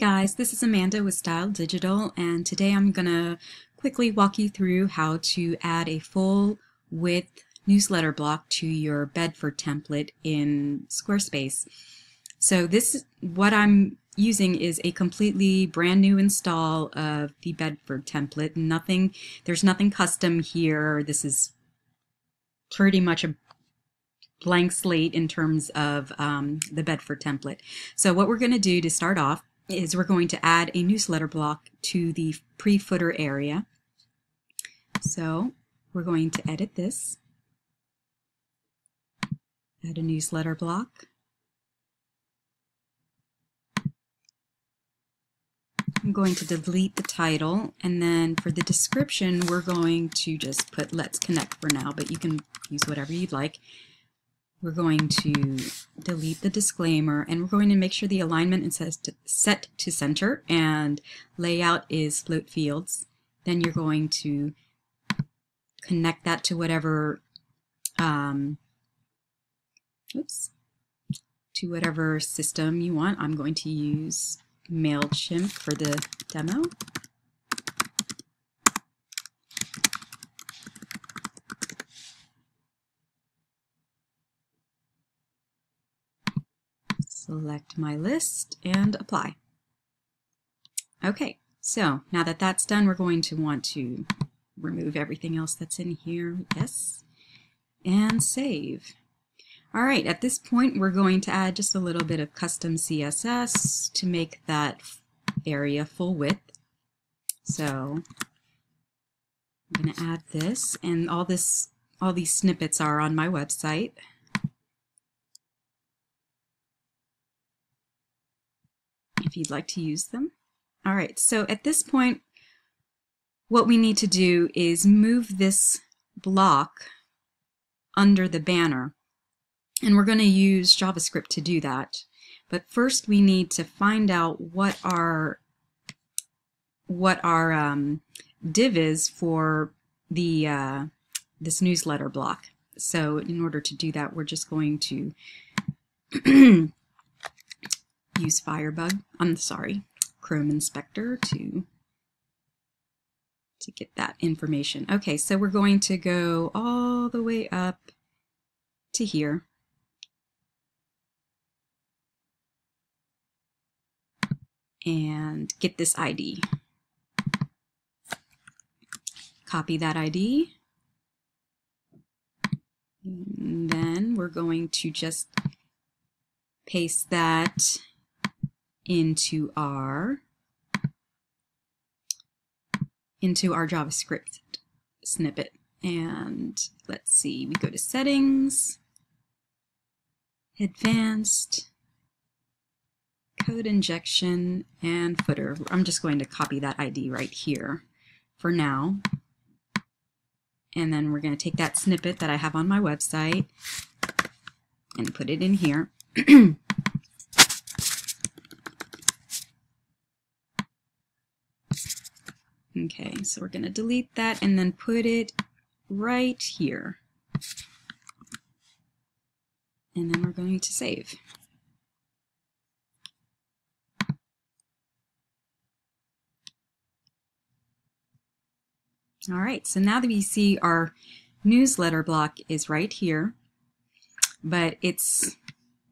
guys, this is Amanda with Styled Digital and today I'm going to quickly walk you through how to add a full width newsletter block to your Bedford template in Squarespace. So this, what I'm using is a completely brand new install of the Bedford template. Nothing, there's nothing custom here. This is pretty much a blank slate in terms of um, the Bedford template. So what we're going to do to start off is we're going to add a newsletter block to the pre-footer area. So we're going to edit this, add a newsletter block. I'm going to delete the title and then for the description we're going to just put let's connect for now but you can use whatever you'd like we're going to delete the disclaimer and we're going to make sure the alignment is set to center and layout is float fields. Then you're going to connect that to whatever um, oops, to whatever system you want. I'm going to use MailChimp for the demo. Select my list and apply. Okay, so now that that's done, we're going to want to remove everything else that's in here. Yes, and save. All right, at this point, we're going to add just a little bit of custom CSS to make that area full width. So I'm going to add this, and all this, all these snippets are on my website. You'd like to use them. All right, so at this point, what we need to do is move this block under the banner. And we're going to use JavaScript to do that. But first we need to find out what our what our um, div is for the uh, this newsletter block. So in order to do that, we're just going to use Firebug, I'm sorry, Chrome Inspector to to get that information. Okay, so we're going to go all the way up to here. And get this ID. Copy that ID. And then we're going to just paste that into our into our JavaScript snippet. And let's see, we go to settings, advanced, code injection, and footer. I'm just going to copy that ID right here for now. And then we're going to take that snippet that I have on my website and put it in here. Okay, so we're going to delete that and then put it right here. And then we're going to save. All right, so now that we see our newsletter block is right here, but it's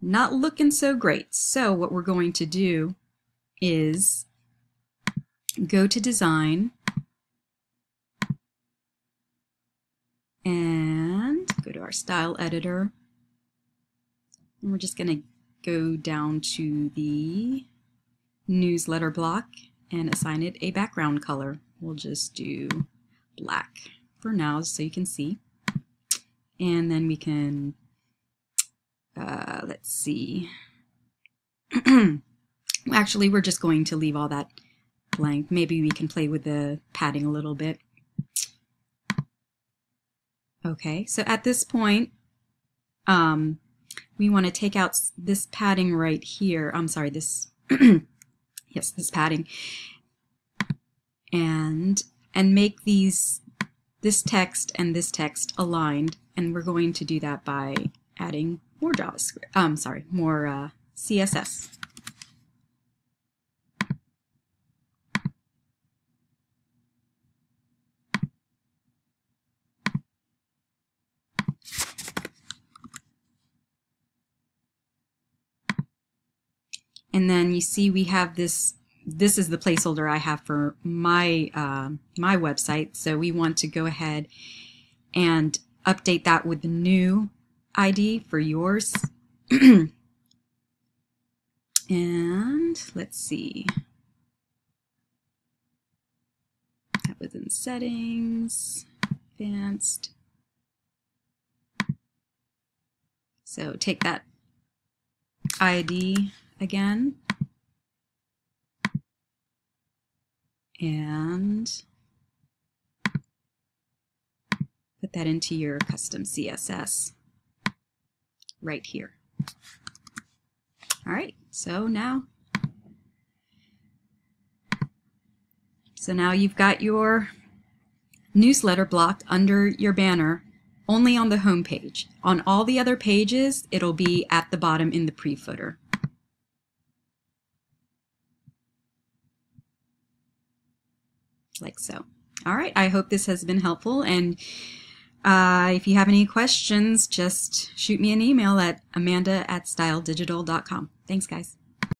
not looking so great. So what we're going to do is go to design and go to our style editor and we're just going to go down to the newsletter block and assign it a background color. We'll just do black for now so you can see. And then we can, uh, let's see. Actually, we're just going to leave all that blank. Maybe we can play with the padding a little bit. Okay, so at this point, um, we want to take out this padding right here. I'm sorry, this, yes, this padding, and and make these this text and this text aligned. And we're going to do that by adding more JavaScript. I'm um, sorry, more uh, CSS. And then you see we have this this is the placeholder I have for my uh, my website. So we want to go ahead and update that with the new ID for yours. And let's see. That was in settings advanced. So take that ID again and put that into your custom CSS right here. All right, so now, so now you've got your newsletter blocked under your banner only on the home page. On all the other pages, it'll be at the bottom in the pre-footer. Like so. All right, I hope this has been helpful. And uh, if you have any questions, just shoot me an email at amanda at styleddigital.com. Thanks, guys.